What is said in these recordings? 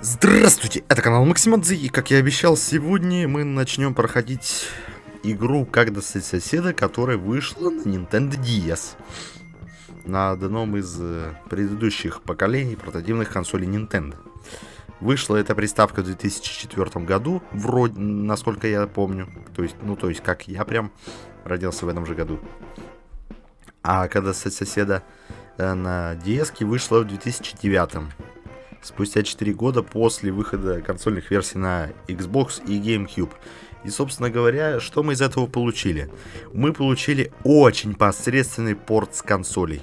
Здравствуйте, это канал Максимадзе, и как я обещал, сегодня мы начнем проходить игру «Как достать соседа», которая вышла на Nintendo DS. На одном из э, предыдущих поколений портативных консолей Nintendo. Вышла эта приставка в 2004 году, вроде, насколько я помню. То есть, ну, то есть, как я прям родился в этом же году. А когда соседа э, на DS вышла в 2009 спустя 4 года после выхода консольных версий на Xbox и GameCube. И, собственно говоря, что мы из этого получили? Мы получили очень посредственный порт с консолей.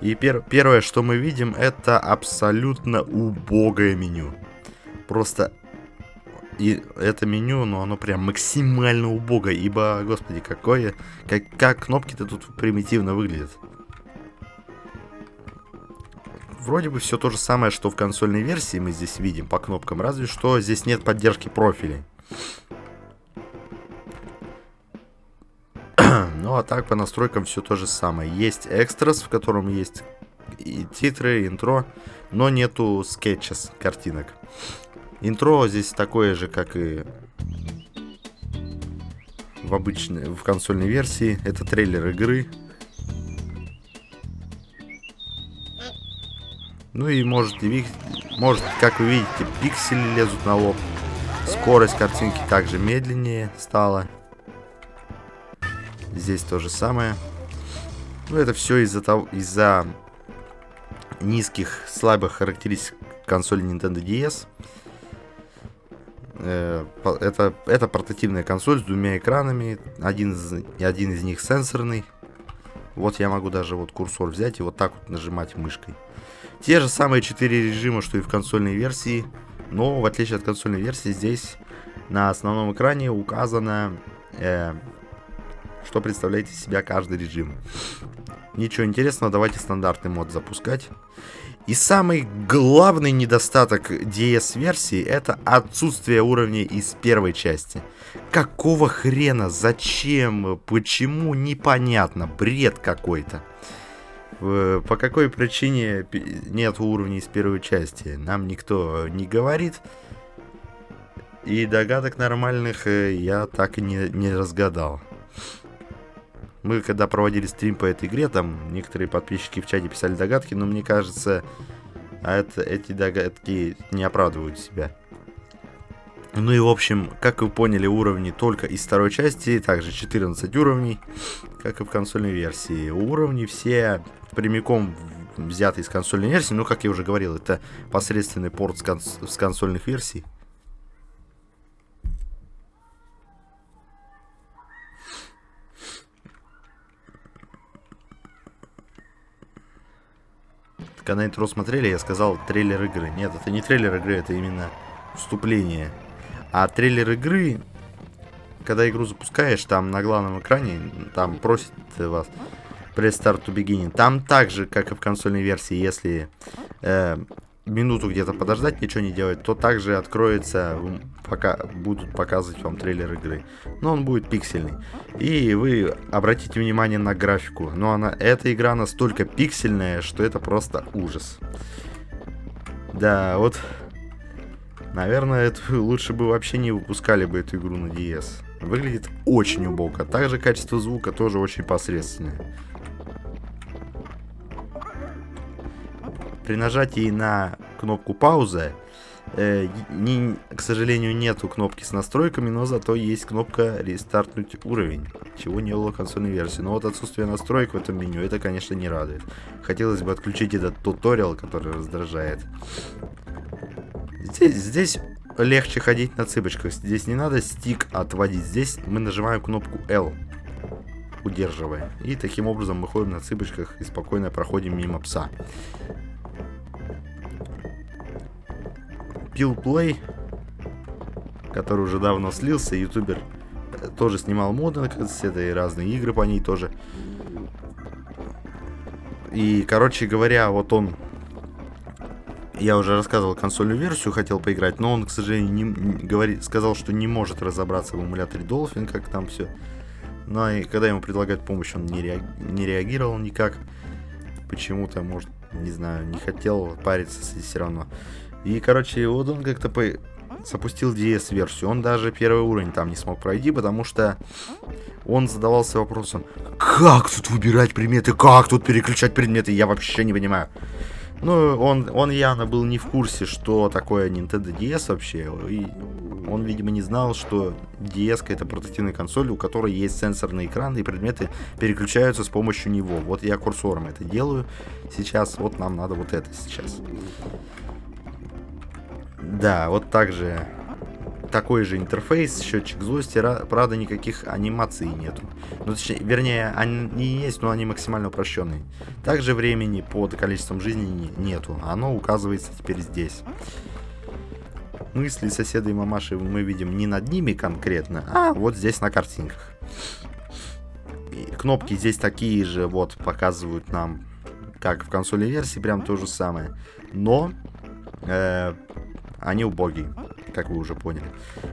И пер первое, что мы видим, это абсолютно убогое меню. Просто и это меню, ну оно прям максимально убогое, ибо, господи, какое, как, как кнопки-то тут примитивно выглядят. Вроде бы все то же самое, что в консольной версии мы здесь видим по кнопкам, разве что здесь нет поддержки профилей. ну а так по настройкам все то же самое. Есть экстрас, в котором есть и титры, и интро, но нету скетчес, картинок. Интро здесь такое же, как и в обычной, в консольной версии. Это трейлер игры, Ну и можете видеть, может, как вы видите, пиксели лезут на лоб. Скорость картинки также медленнее стала. Здесь то же самое. Ну, это все из-за того, из-за низких, слабых характеристик консоли Nintendo DS. Э, это, это портативная консоль с двумя экранами. Один из, один из них сенсорный. Вот я могу даже вот курсор взять и вот так вот нажимать мышкой. Те же самые 4 режима, что и в консольной версии, но в отличие от консольной версии, здесь на основном экране указано, э, что представляет из себя каждый режим. Ничего интересного, давайте стандартный мод запускать. И самый главный недостаток DS-версии это отсутствие уровней из первой части. Какого хрена, зачем, почему, непонятно, бред какой-то. По какой причине нет уровней из первой части, нам никто не говорит. И догадок нормальных э, я так и не, не разгадал. Мы когда проводили стрим по этой игре, там некоторые подписчики в чате писали догадки, но мне кажется, а это, эти догадки не оправдывают себя. Ну и в общем, как вы поняли, уровни только из второй части, также 14 уровней, как и в консольной версии. Уровни все прямиком взяты из консольной версии, ну как я уже говорил, это посредственный порт с, конс с консольных версий. Когда интро смотрели, я сказал трейлер игры. Нет, это не трейлер игры, это именно вступление а трейлер игры, когда игру запускаешь, там на главном экране, там просит вас Press Start to Beginning. Там так же, как и в консольной версии, если э, минуту где-то подождать, ничего не делать, то также откроется, пока будут показывать вам трейлер игры. Но он будет пиксельный. И вы обратите внимание на графику. Но она, эта игра настолько пиксельная, что это просто ужас. Да, вот Наверное, это лучше бы вообще не выпускали бы эту игру на DS. Выглядит очень убого. Также качество звука тоже очень посредственное. При нажатии на кнопку пауза, э, не, к сожалению, нету кнопки с настройками, но зато есть кнопка рестартнуть уровень, чего не было в консольной версии. Но вот отсутствие настроек в этом меню, это, конечно, не радует. Хотелось бы отключить этот туториал, который раздражает. Здесь, здесь легче ходить на цыпочках. Здесь не надо стик отводить. Здесь мы нажимаем кнопку L, удерживая. И таким образом мы ходим на цыпочках и спокойно проходим мимо пса. Пил Play, который уже давно слился, ютубер э, тоже снимал моды на это и разные игры по ней тоже. И, короче говоря, вот он я уже рассказывал консольную версию, хотел поиграть, но он, к сожалению, не, не сказал, что не может разобраться в эмуляторе Dolphin, как там все. Ну и когда ему предлагают помощь, он не, реаг... не реагировал никак. Почему-то, может, не знаю, не хотел париться все равно. И, короче, вот он как-то по... запустил DS-версию. Он даже первый уровень там не смог пройти, потому что он задавался вопросом, как тут выбирать предметы, как тут переключать предметы, я вообще не понимаю. Ну, он, он явно был не в курсе, что такое Nintendo DS вообще. И он, видимо, не знал, что DS это портативная консоль, у которой есть сенсорный экран, и предметы переключаются с помощью него. Вот я курсором это делаю сейчас, вот нам надо вот это сейчас. Да, вот так же такой же интерфейс, счетчик злости, правда никаких анимаций нету. Ну, точнее, вернее, они есть, но они максимально упрощенные. Также времени под количеством жизней нету, оно указывается теперь здесь. Мысли соседа и мамаши мы видим не над ними конкретно, а вот здесь на картинках. И кнопки здесь такие же, вот, показывают нам, как в консоли версии, прям то же самое. Но э, они убогие как вы уже поняли.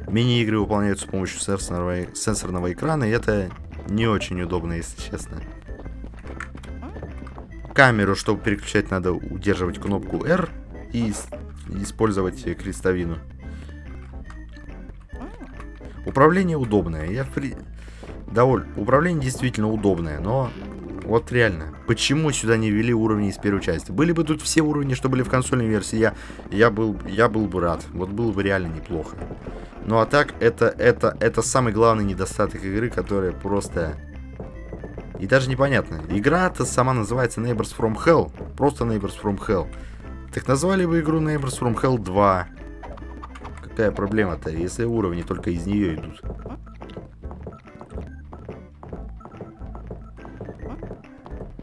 Мини-игры выполняются с помощью сенсорного, сенсорного экрана, и это не очень удобно, если честно. Камеру, чтобы переключать, надо удерживать кнопку R и использовать крестовину. Управление удобное. Я при... доволен. Управление действительно удобное, но вот реально. Почему сюда не ввели уровни из первой части? Были бы тут все уровни, что были в консольной версии, я, я, был, я был бы рад. Вот было бы реально неплохо. Ну а так, это, это, это самый главный недостаток игры, которая просто... И даже непонятно. Игра-то сама называется Neighbors from Hell. Просто Neighbors from Hell. Так назвали бы игру Neighbors from Hell 2. Какая проблема-то, если уровни только из нее идут?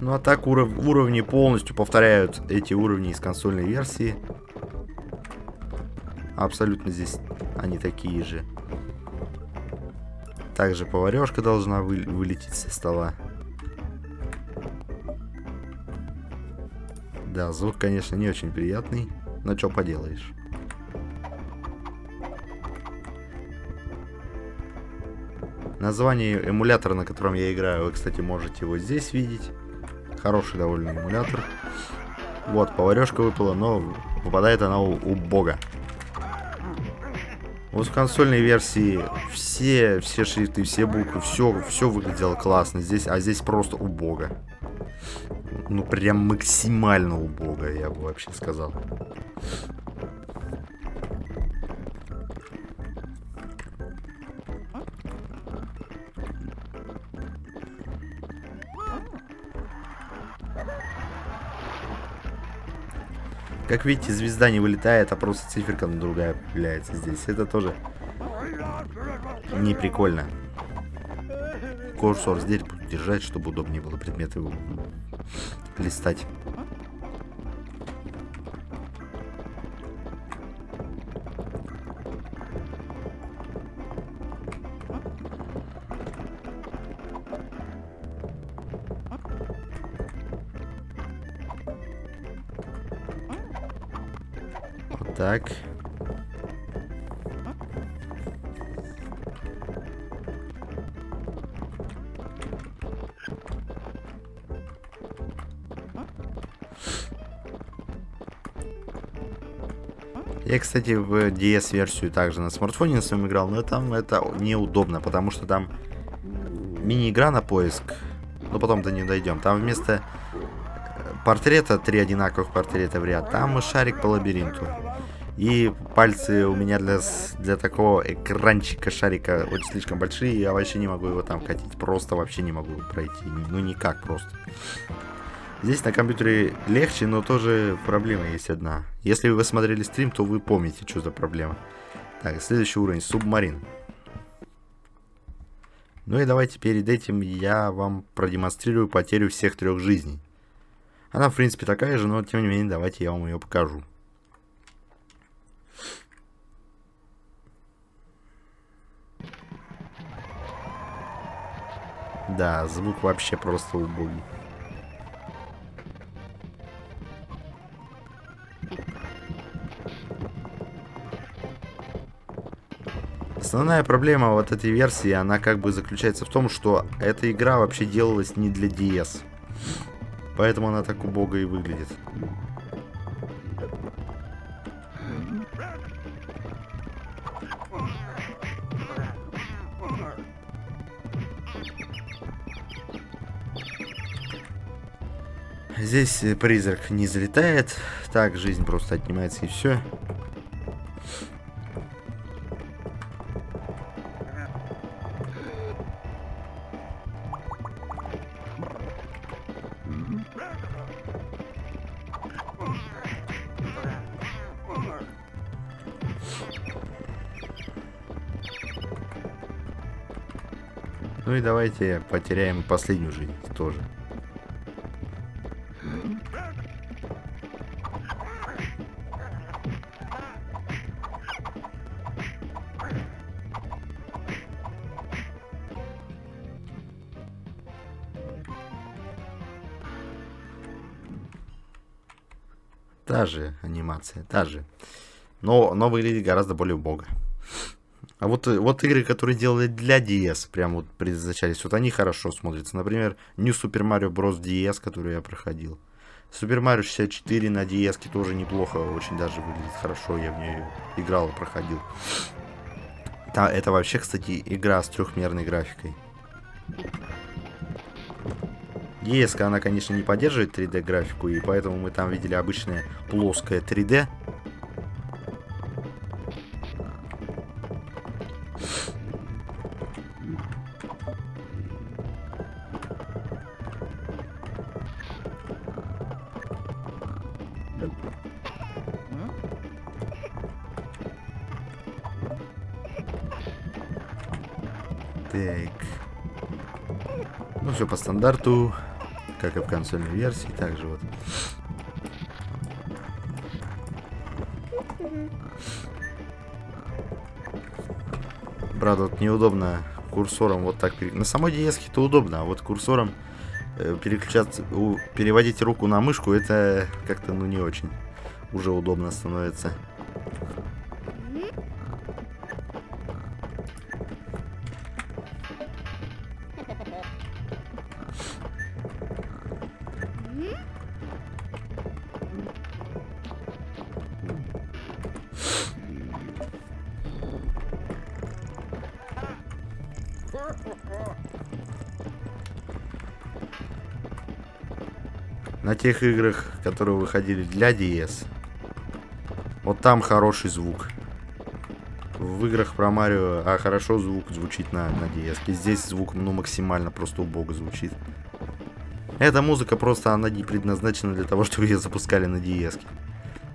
Ну а так уров уровни полностью повторяют эти уровни из консольной версии. Абсолютно здесь они такие же. Также поварешка должна вы вылететь со стола. Да, звук, конечно, не очень приятный, но что поделаешь. Название эмулятора, на котором я играю, вы, кстати, можете его здесь видеть. Хороший довольно эмулятор. Вот, поварешка выпала, но попадает она у, у бога. Вот в консольной версии все, все шрифты, все буквы, все, все выглядело классно. Здесь, а здесь просто убого. Ну, прям максимально убого, я бы вообще сказал. Как видите, звезда не вылетает, а просто циферка другая появляется здесь. Это тоже не прикольно. Курсор здесь буду держать, чтобы удобнее было предметы листать. Так. Я, кстати, в DS-версию также на смартфоне на своем играл, но там это неудобно, потому что там мини-игра на поиск, но потом до не дойдем. Там вместо портрета три одинаковых портрета в ряд, там шарик по лабиринту. И пальцы у меня для, для такого экранчика шарика очень слишком большие, я вообще не могу его там катить. Просто вообще не могу пройти. Ну никак просто. Здесь на компьютере легче, но тоже проблема есть одна. Если вы смотрели стрим, то вы помните, что за проблема. Так, следующий уровень. Субмарин. Ну и давайте перед этим я вам продемонстрирую потерю всех трех жизней. Она, в принципе, такая же, но тем не менее, давайте я вам ее покажу. Да, звук вообще просто убогий. Основная проблема вот этой версии, она как бы заключается в том, что эта игра вообще делалась не для DS. Поэтому она так убого и выглядит. Здесь призрак не залетает, так жизнь просто отнимается и все. Ну и давайте потеряем последнюю жизнь тоже. Анимация, та же. Но, но выглядит гораздо более убого. А вот, вот игры, которые делали для DS, прям вот предназначались, вот они хорошо смотрятся. Например, New Super Mario Bros. DS, который я проходил. Super Mario 64 на DS тоже неплохо, очень даже выглядит хорошо, я в нее играл и проходил. Да, это вообще, кстати, игра с трехмерной графикой. DS, она, конечно, не поддерживает 3D графику, и поэтому мы там видели обычное плоское 3D. Так. Ну, все по стандарту как и в консольной версии, также вот. Правда, вот неудобно курсором вот так пере... На самой DS это удобно, а вот курсором э, переключаться, переводить руку на мышку, это как-то ну не очень уже удобно становится. Тех играх, которые выходили для DS, вот там хороший звук. В играх про Марио, а хорошо звук звучит на, на DS. И здесь звук, ну, максимально просто убого звучит. Эта музыка просто, она не предназначена для того, чтобы ее запускали на DS.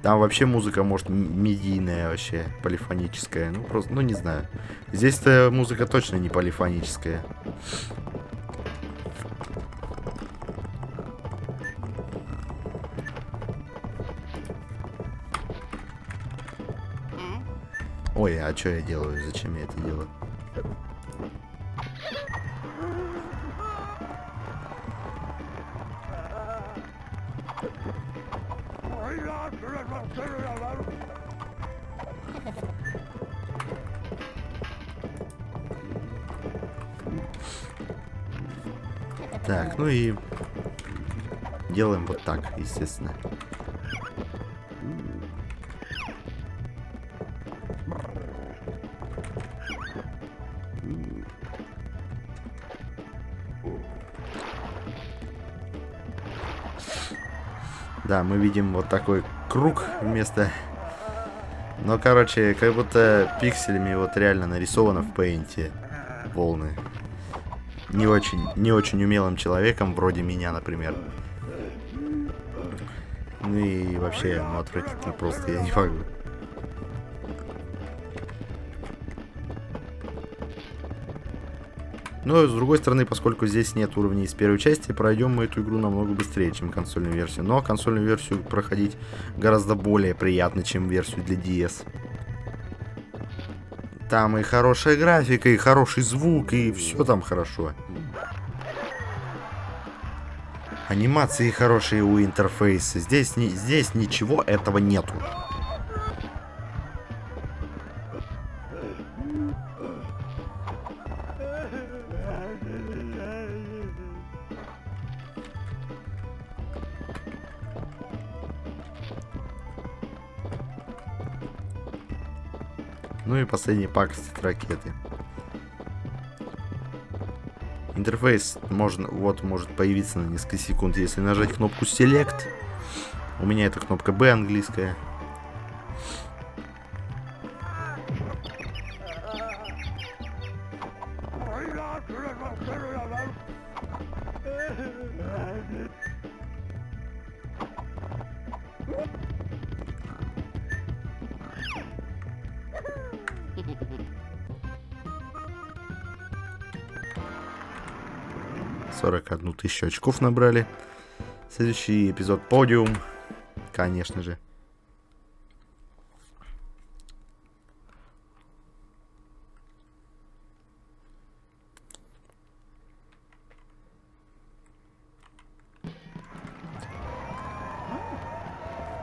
Там вообще музыка, может, медийная вообще, полифоническая. Ну, просто, ну, не знаю. Здесь-то музыка точно не полифоническая. Ой, а что я делаю? Зачем я это делаю? Так, ну и делаем вот так, естественно. Да, мы видим вот такой круг вместо... Но, короче, как будто пикселями вот реально нарисовано в пейнте волны. Не очень, не очень умелым человеком, вроде меня, например. Ну и вообще, ну отвратительно просто, я не могу. Но, с другой стороны, поскольку здесь нет уровней из первой части, пройдем мы эту игру намного быстрее, чем консольную версию. Но консольную версию проходить гораздо более приятно, чем версию для DS. Там и хорошая графика, и хороший звук, и все там хорошо. Анимации хорошие у интерфейса. Здесь, не, здесь ничего этого нету. Ну и последний от ракеты. Интерфейс можно, вот может появиться на несколько секунд, если нажать кнопку Select. У меня это кнопка B английская. Тысячу очков набрали. Следующий эпизод подиум. Конечно же.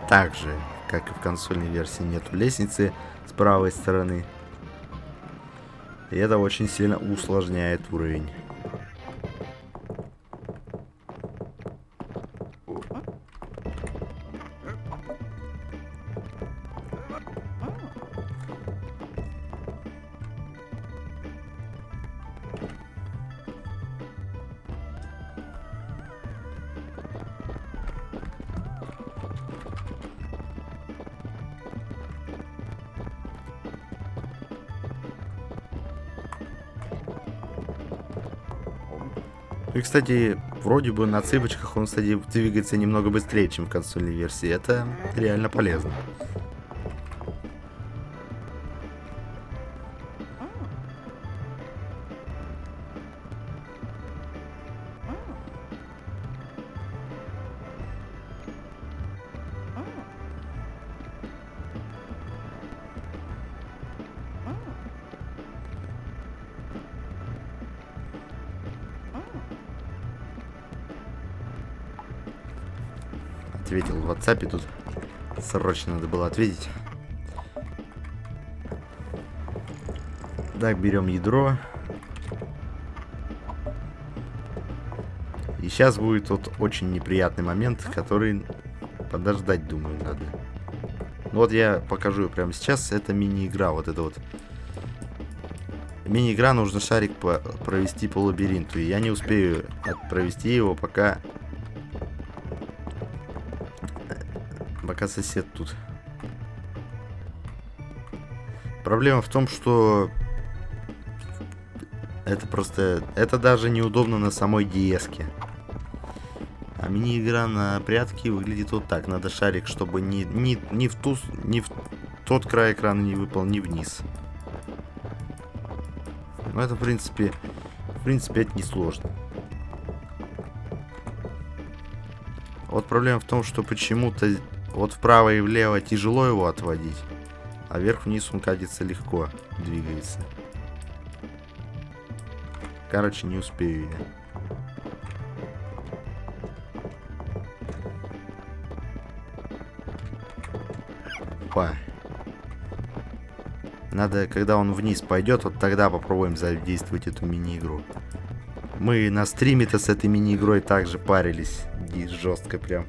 Также, как и в консольной версии, нету лестницы с правой стороны. И это очень сильно усложняет уровень. И, кстати, вроде бы на цыпочках он, кстати, двигается немного быстрее, чем в консольной версии. Это реально полезно. WhatsApp тут. Срочно надо было ответить. Так, берем ядро. И сейчас будет вот очень неприятный момент, который подождать, думаю, надо. Ну вот я покажу прямо сейчас. Это мини-игра, вот это вот. Мини-игра, нужно шарик по провести по лабиринту. И я не успею провести его, пока... Пока сосед тут. Проблема в том, что... Это просто... Это даже неудобно на самой диеске. А мини-игра на прятки выглядит вот так. Надо шарик, чтобы ни, ни, ни, в, ту, ни в тот край экрана не выпал, ни вниз. Но это, в принципе, в принципе, это несложно. Вот проблема в том, что почему-то вот вправо и влево тяжело его отводить, а вверх-вниз он катится легко, двигается. Короче, не успею я. Опа. Надо, когда он вниз пойдет, вот тогда попробуем задействовать эту мини-игру. Мы на стриме-то с этой мини-игрой также парились. И жестко прям.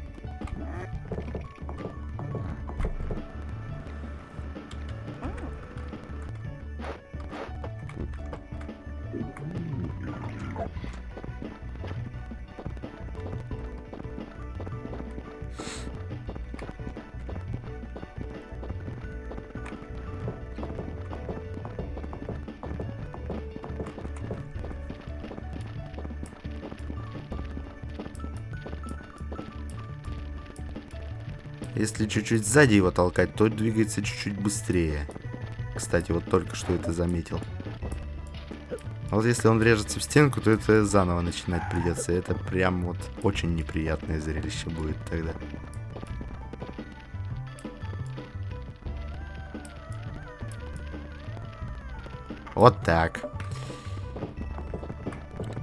Если чуть-чуть сзади его толкать, то двигается чуть-чуть быстрее. Кстати, вот только что это заметил. А вот если он врежется в стенку, то это заново начинать придется. Это прям вот очень неприятное зрелище будет тогда. Вот так.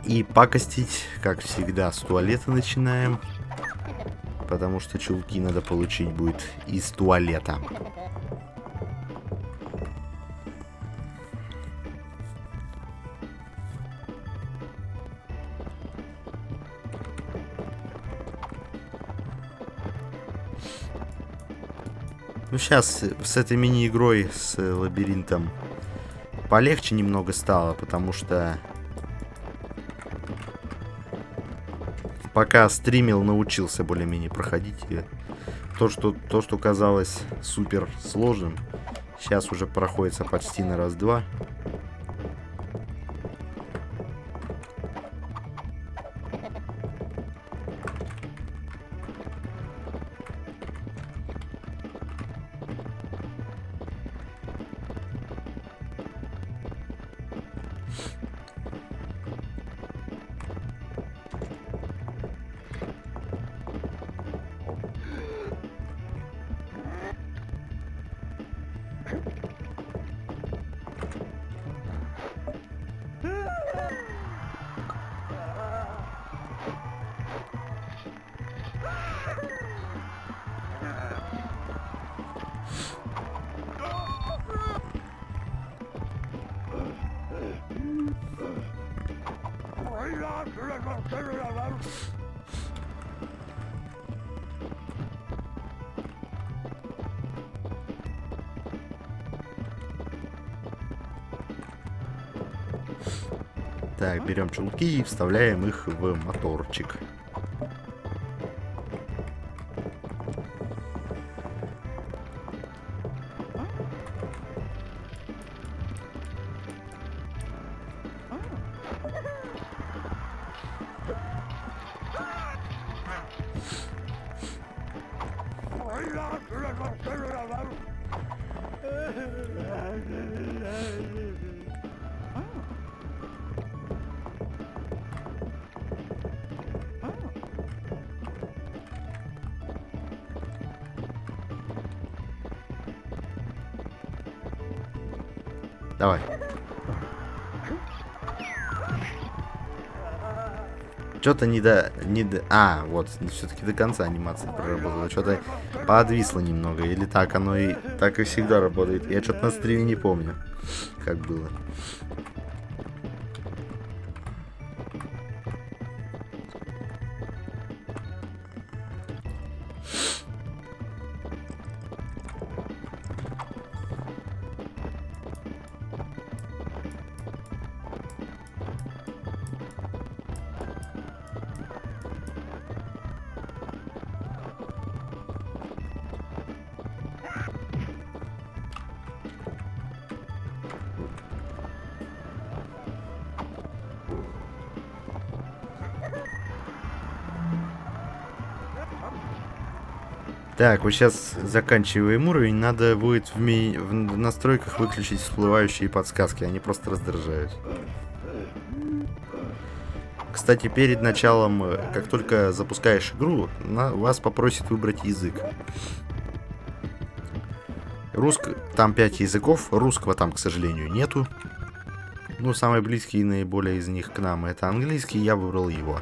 И пакостить, как всегда, с туалета начинаем потому что чулки надо получить будет из туалета. Ну, сейчас с этой мини-игрой, с лабиринтом, полегче немного стало, потому что пока стримил, научился более-менее проходить ее. То что, то, что казалось супер сложным, сейчас уже проходится почти на раз-два. Берем чулки и вставляем их в моторчик. Что-то не до... Не до... А, вот, все-таки до конца анимация проработала. Что-то подвисло немного. Или так оно и так и всегда работает. Я что-то на стриме не помню, как было. Так, вот сейчас заканчиваем уровень. Надо будет в, ми... в настройках выключить всплывающие подсказки. Они просто раздражают. Кстати, перед началом, э, как только запускаешь игру, на... вас попросит выбрать язык. Русск... Там 5 языков. Русского там, к сожалению, нету. Ну, самый близкий и наиболее из них к нам это английский. Я выбрал его.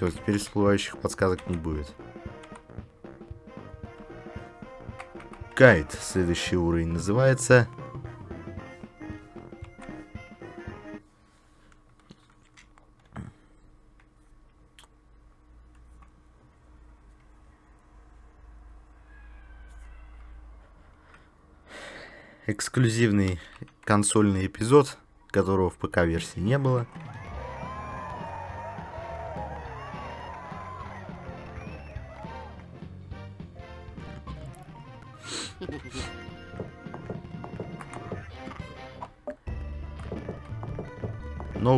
Все, теперь всплывающих подсказок не будет. Кайт, следующий уровень, называется... Эксклюзивный консольный эпизод, которого в ПК-версии не было.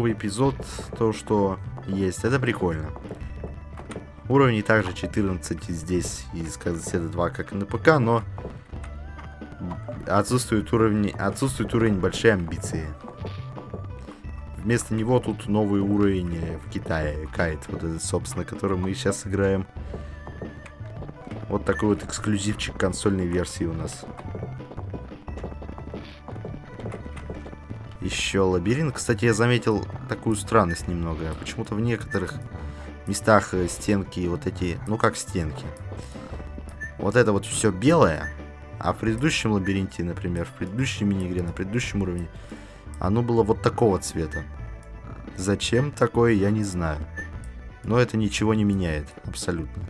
Новый эпизод, то, что есть, это прикольно. Уровней также 14 здесь из Казасета 2, как и на ПК, но отсутствует уровень, отсутствует уровень большие амбиции. Вместо него тут новый уровень в Китае, Кайт, вот этот, собственно, который мы сейчас играем. Вот такой вот эксклюзивчик консольной версии у нас. Еще лабиринт. Кстати, я заметил такую странность немного. Почему-то в некоторых местах э, стенки вот эти, ну как стенки. Вот это вот все белое, а в предыдущем лабиринте, например, в предыдущей мини-игре, на предыдущем уровне, оно было вот такого цвета. Зачем такое, я не знаю. Но это ничего не меняет, абсолютно.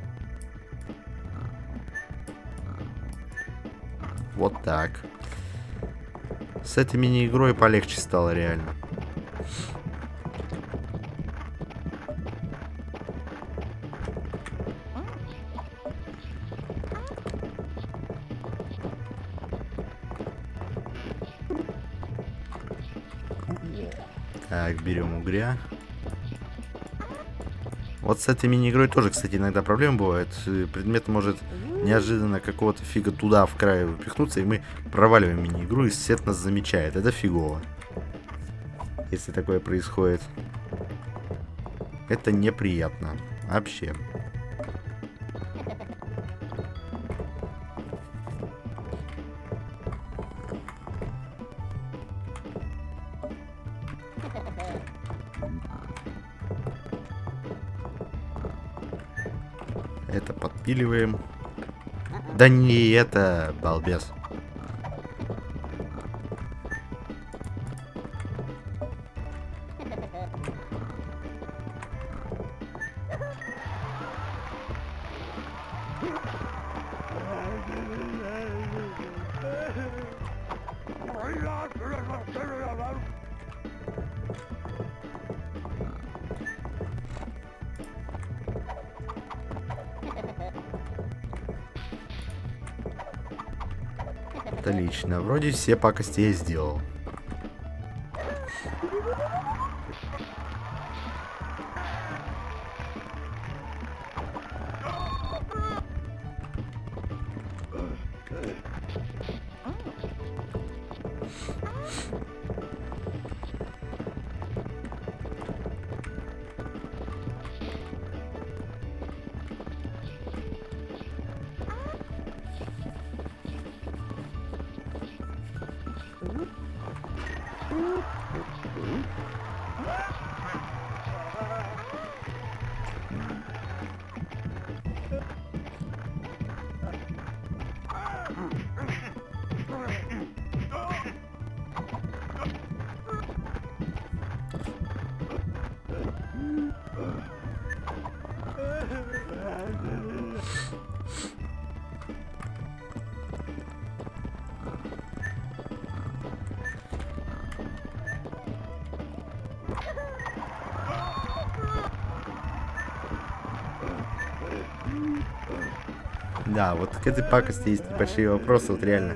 Вот так. С этой мини-игрой полегче стало реально. Так, берем угря. Вот с этой мини-игрой тоже, кстати, иногда проблемы бывают. Предмет может неожиданно какого-то фига туда в край упихнуться, и мы проваливаем мини-игру, и сет нас замечает. Это фигово. Если такое происходит. Это неприятно. Вообще. Это подпиливаем. Да не это, балбес. Вроде все пакости я сделал. Да, вот к этой пакости есть небольшие вопросы, вот реально.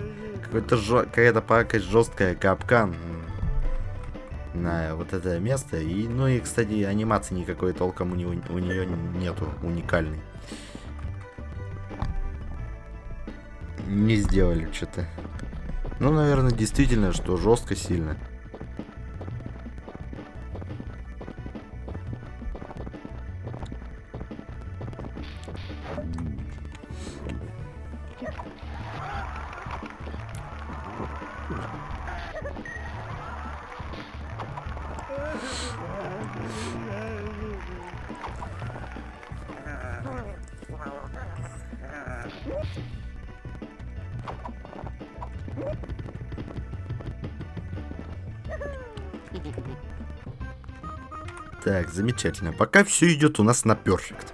Какая-то пакость жесткая, капкан на вот это место. И, ну и, кстати, анимации никакой толком у, него, у нее нету уникальной. Не сделали что-то. Ну, наверное, действительно, что жестко сильно. Так, замечательно. Пока все идет у нас на перфект.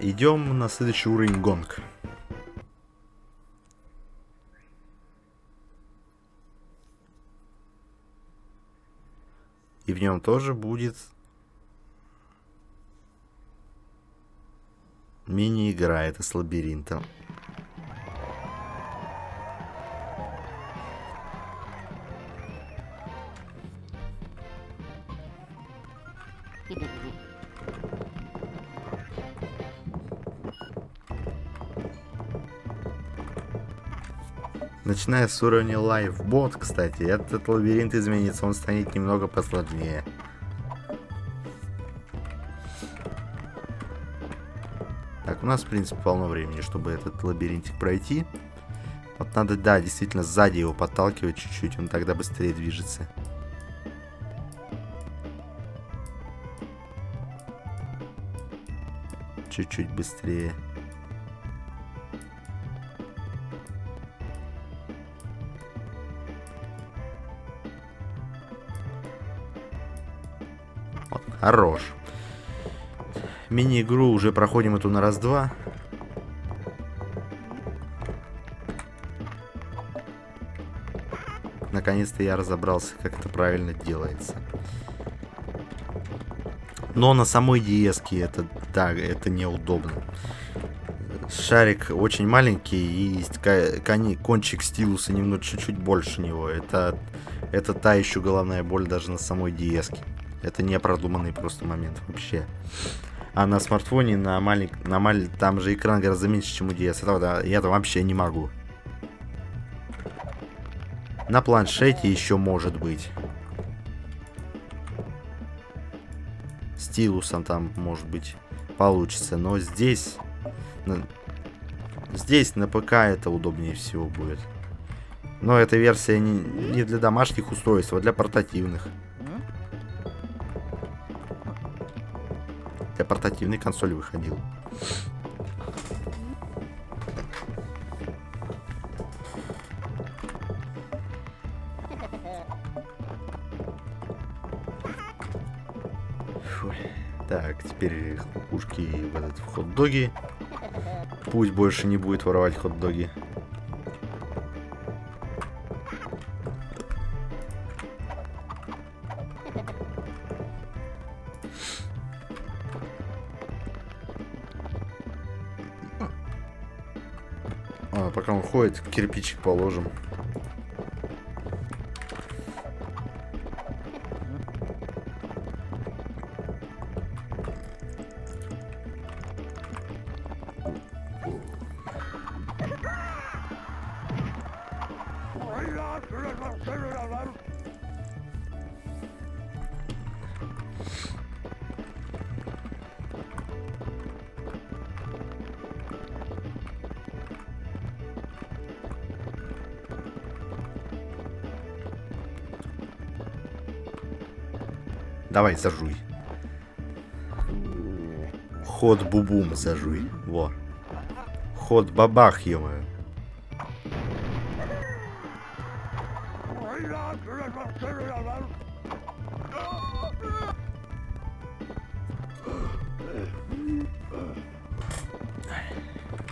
Идем на следующий уровень гонг. И в нем тоже будет мини-игра, это с лабиринтом. Начиная с уровня Lifebot, кстати, этот лабиринт изменится, он станет немного посложнее. Так, у нас, в принципе, полно времени, чтобы этот лабиринтик пройти. Вот надо, да, действительно, сзади его подталкивать чуть-чуть, он тогда быстрее движется. Чуть-чуть быстрее. Хорош. Мини-игру уже проходим эту на раз-два. Наконец-то я разобрался, как это правильно делается. Но на самой ds это, да, это неудобно. Шарик очень маленький и кони, кончик стилуса немного чуть-чуть больше него. Это, это та еще головная боль даже на самой ds. Это не продуманный просто момент вообще. А на смартфоне на маленьком, на маль... там же экран гораздо меньше, чем у DS. Это, да, я там вообще не могу. На планшете еще может быть. Стилусом там может быть получится. Но здесь... Здесь на ПК это удобнее всего будет. Но эта версия не, не для домашних устройств, а для портативных. Для портативной консоли выходил. Так, теперь хлопушки в этот хот-доги. Пусть больше не будет воровать хот-доги. Ходит, кирпичик положим. Давай, зажуй. Ход бубум зажуй. Во. Ход бабах, ё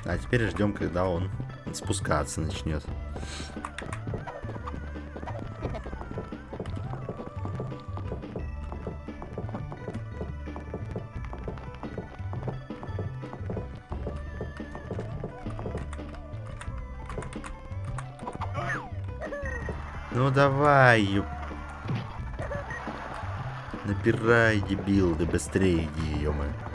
А теперь ждем, когда он спускаться начнет. Ну давай, ё... Набирай, дебил, да быстрее иди, ё -моё.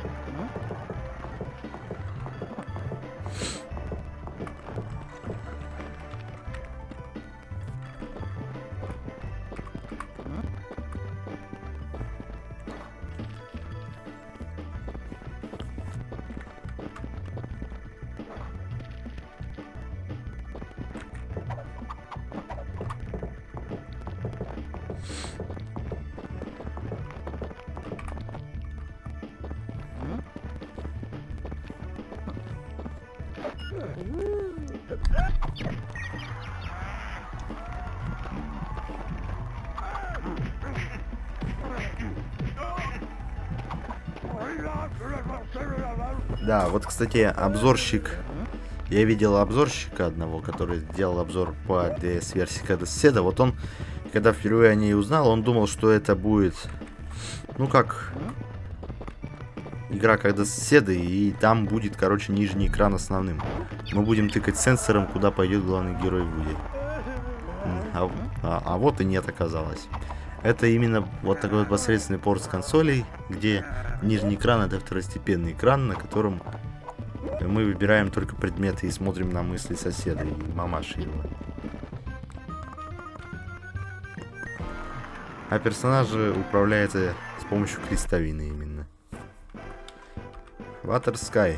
Вот, кстати, обзорщик. Я видел обзорщика одного, который делал обзор по DS-версии когда соседа. Вот он, когда впервые о ней узнал, он думал, что это будет, ну как, игра когда соседы, и там будет, короче, нижний экран основным. Мы будем тыкать сенсором, куда пойдет главный герой Вуди. А, а, а вот и нет оказалось. Это именно вот такой вот посредственный порт с консолей, где нижний экран это второстепенный экран, на котором мы выбираем только предметы и смотрим на мысли соседа и мамаши его. А персонажи управляются с помощью крестовины именно. Water Sky.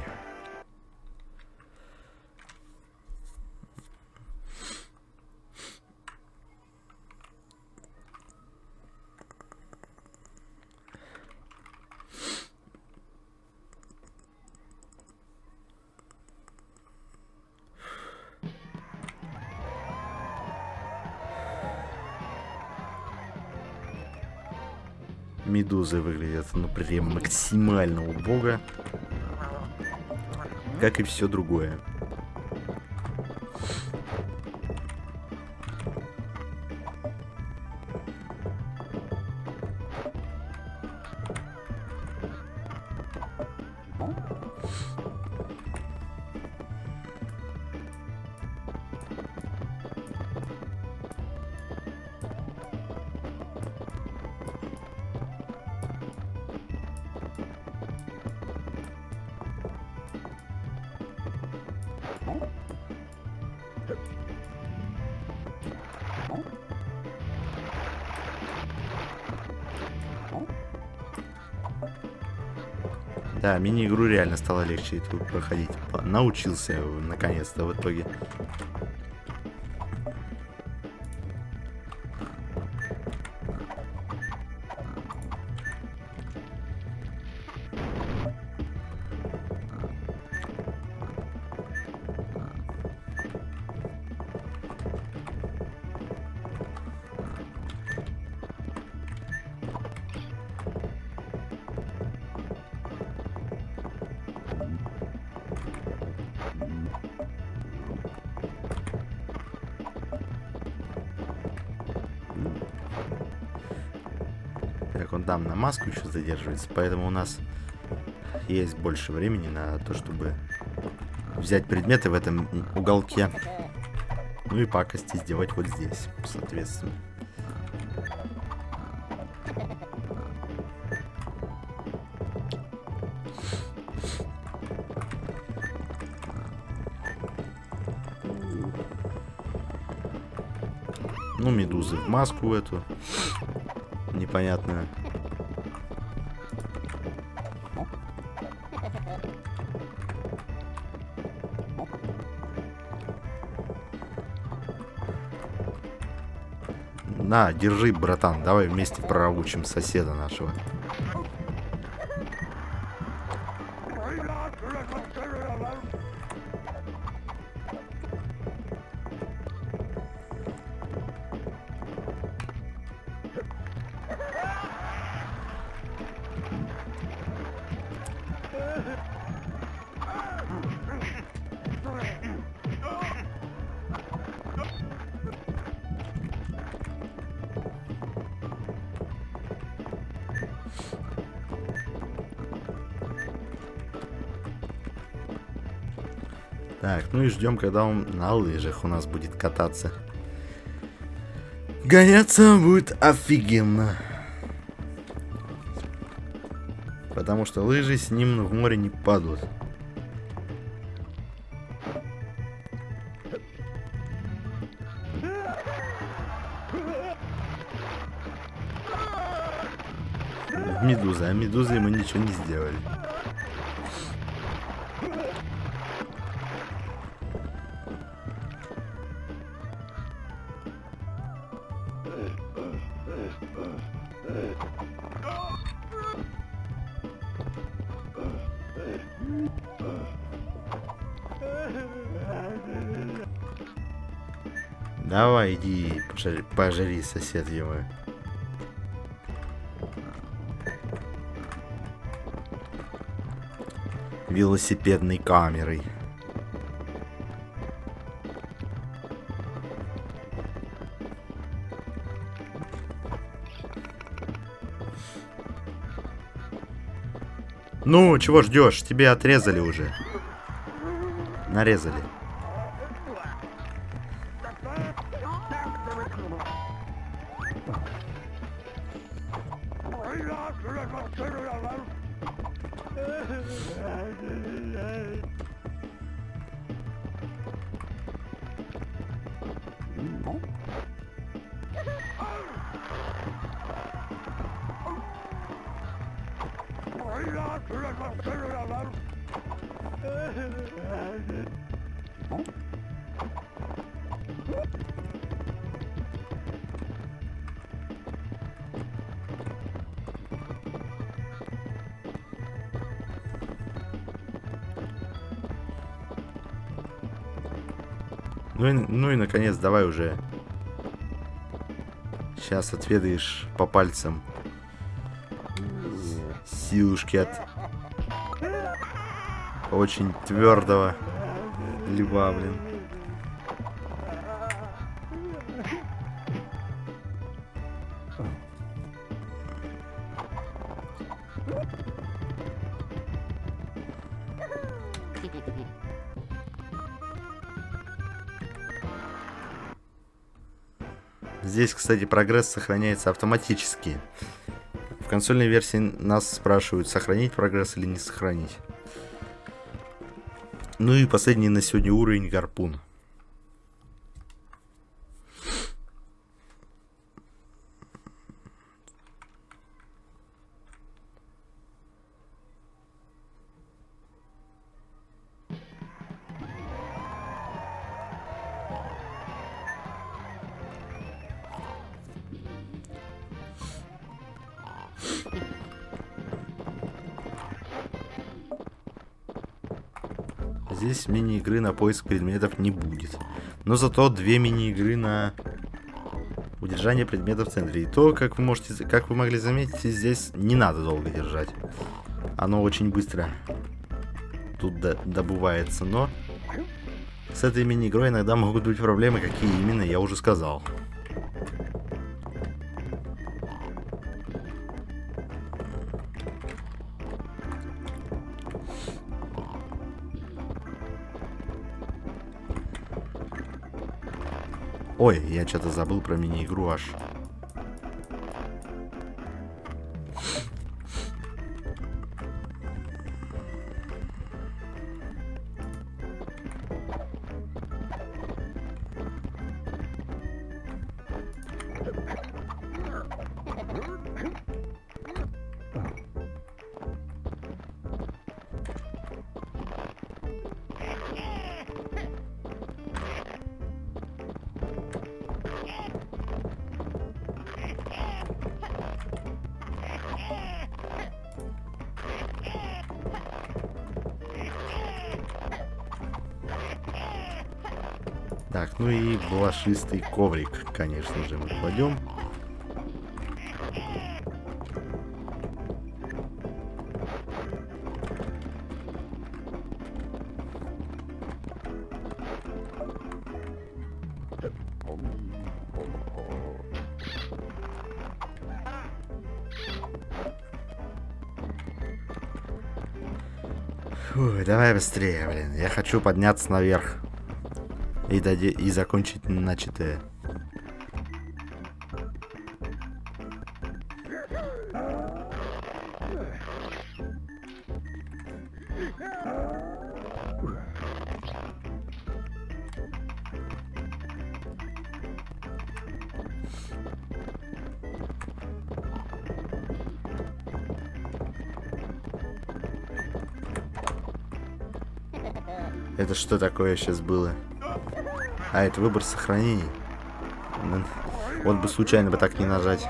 Медузы выглядят, ну, прям максимально убого. Как и все другое. Да, мини-игру реально стало легче проходить. Научился наконец-то в итоге. Маску еще задерживается, поэтому у нас есть больше времени на то, чтобы взять предметы в этом уголке. Ну и пакости сделать вот здесь, соответственно. Ну, медузы в маску эту непонятную. На, держи, братан, давай вместе проучим соседа нашего. Ну и ждем, когда он на лыжах у нас будет кататься. Гоняться будет офигенно. Потому что лыжи с ним в море не падают. Медуза, а медузы мы ничего не сделали. Иди, пожари, пожари сосед его. Велосипедной камерой. Ну, чего ждешь? Тебе отрезали уже. Нарезали. Давай уже. Сейчас отведаешь по пальцам силушки от очень твердого льва, блин. Здесь, кстати, прогресс сохраняется автоматически. В консольной версии нас спрашивают, сохранить прогресс или не сохранить. Ну и последний на сегодня уровень гарпун. Мини-игры на поиск предметов не будет. Но зато две мини-игры на удержание предметов в центре. И то, как вы можете, как вы могли заметить, здесь не надо долго держать. Оно очень быстро тут до добывается, но с этой мини-игрой иногда могут быть проблемы, какие именно, я уже сказал. Ой, я что-то забыл про мини-игру аж. Так, ну и блошистый коврик, конечно же, мы кладем. Фу, давай быстрее, блин. Я хочу подняться наверх. И, доде... и закончить начатое. Это что такое сейчас было? А, это выбор сохранений. Вот бы случайно бы так не нажать.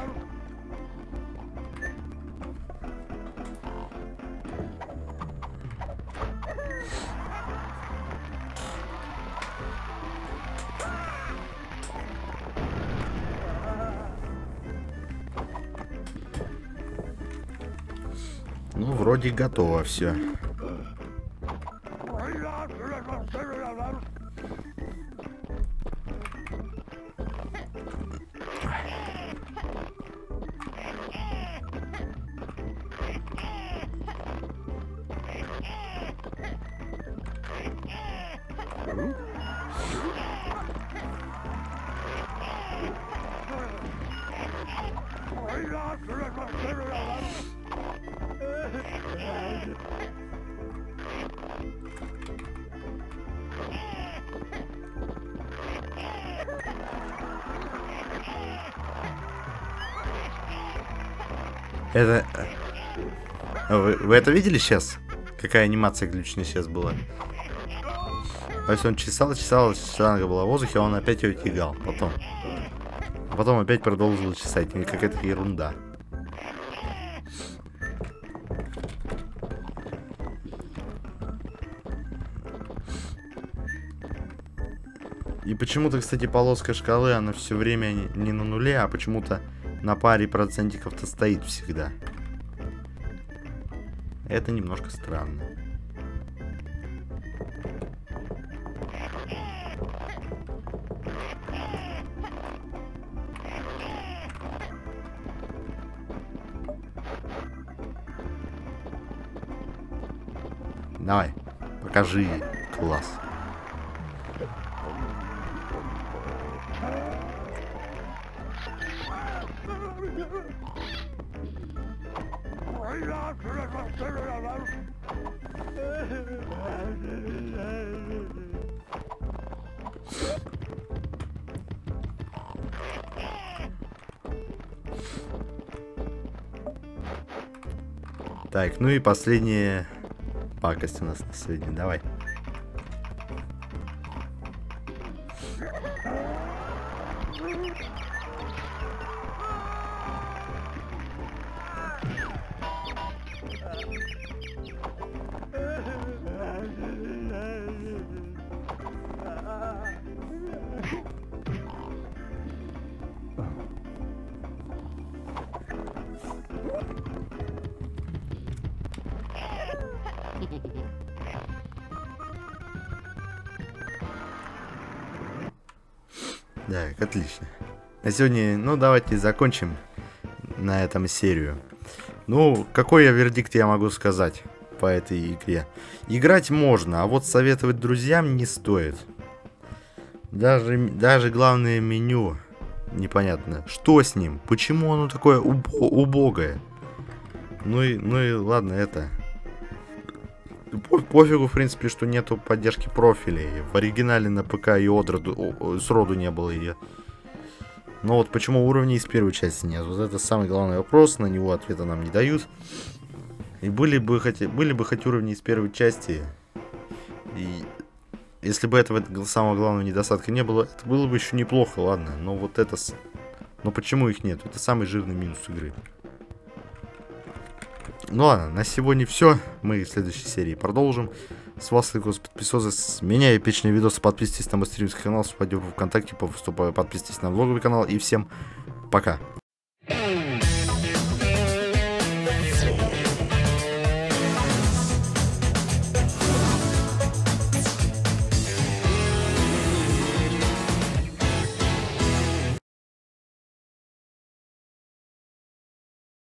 Ну, вроде готово все. Вы, это видели сейчас? Какая анимация глючная сейчас была? То есть он чесал, чесал, шланга была в воздухе, а он опять ее тягал. Потом. А потом опять продолжил чесать. Какая-то ерунда. И почему-то, кстати, полоска шкалы, она все время не на нуле, а почему-то на паре процентиков-то стоит всегда. Это немножко странно. Давай, покажи класс. Ну и последняя пакость у нас на сегодня. Давай. Так, отлично. На сегодня, ну, давайте закончим на этом серию. Ну, какой я вердикт я могу сказать по этой игре? Играть можно, а вот советовать друзьям не стоит. Даже, даже главное меню непонятно. Что с ним? Почему оно такое убо убогое? Ну и, ну и ладно, это... По пофигу, в принципе, что нету поддержки профилей. В оригинале на ПК и одроду, сроду не было ее. Но вот почему уровней из первой части нет? Вот это самый главный вопрос, на него ответа нам не дают. И были бы хоть, были бы хоть уровни из первой части, и если бы этого самого главного недостатка не было, это было бы еще неплохо, ладно. Но вот это... Но почему их нет? Это самый жирный минус игры. Ну ладно, на сегодня все. Мы в следующей серии продолжим. С вас лайкос, подписывайтесь. С меня эпичные видосы. Подписывайтесь на мой стримский канал. Вступайте в ВКонтакте. Подписывайтесь на влоговый канал. И всем пока.